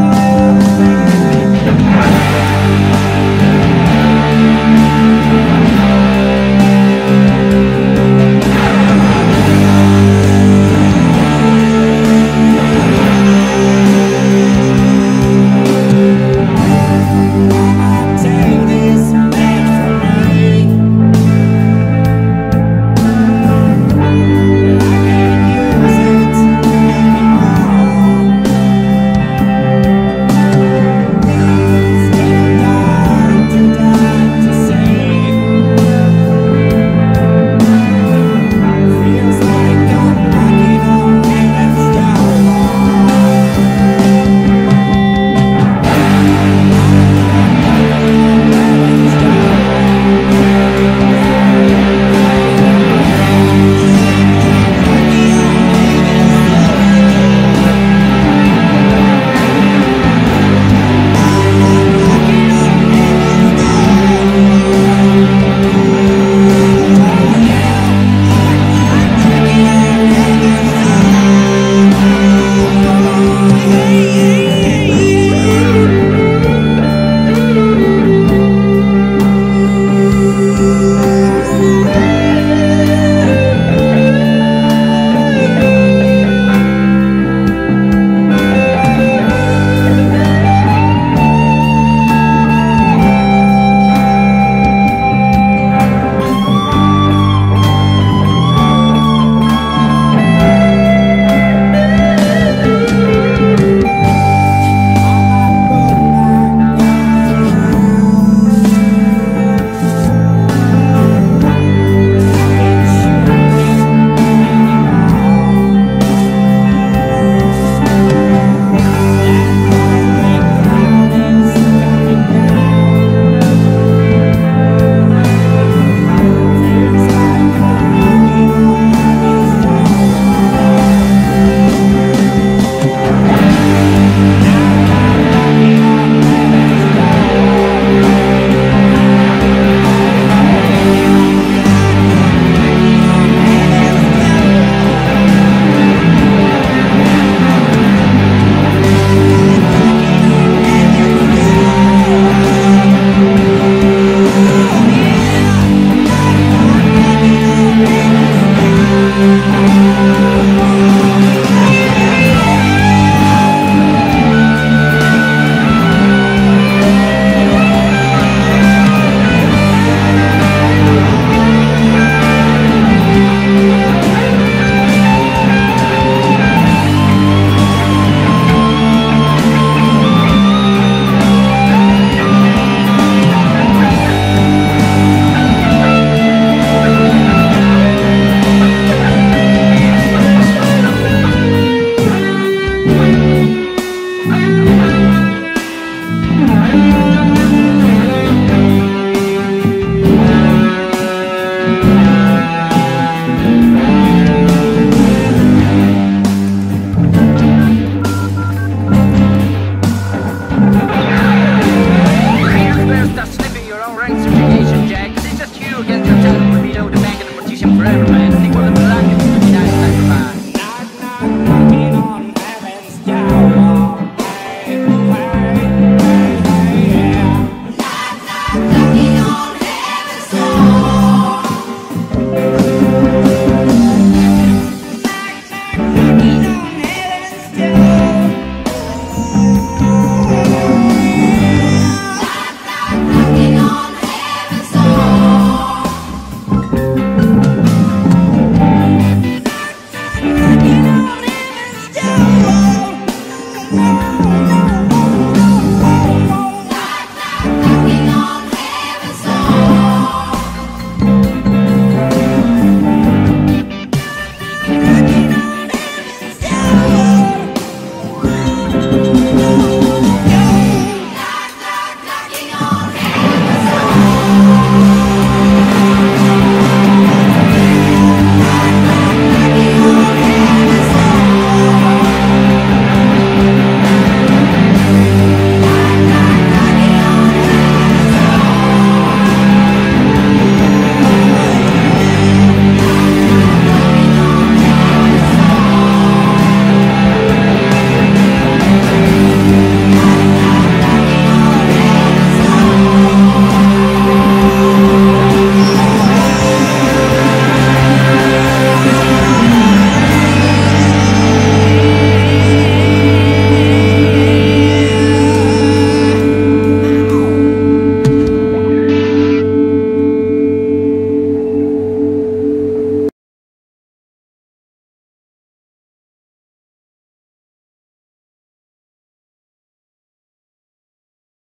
love.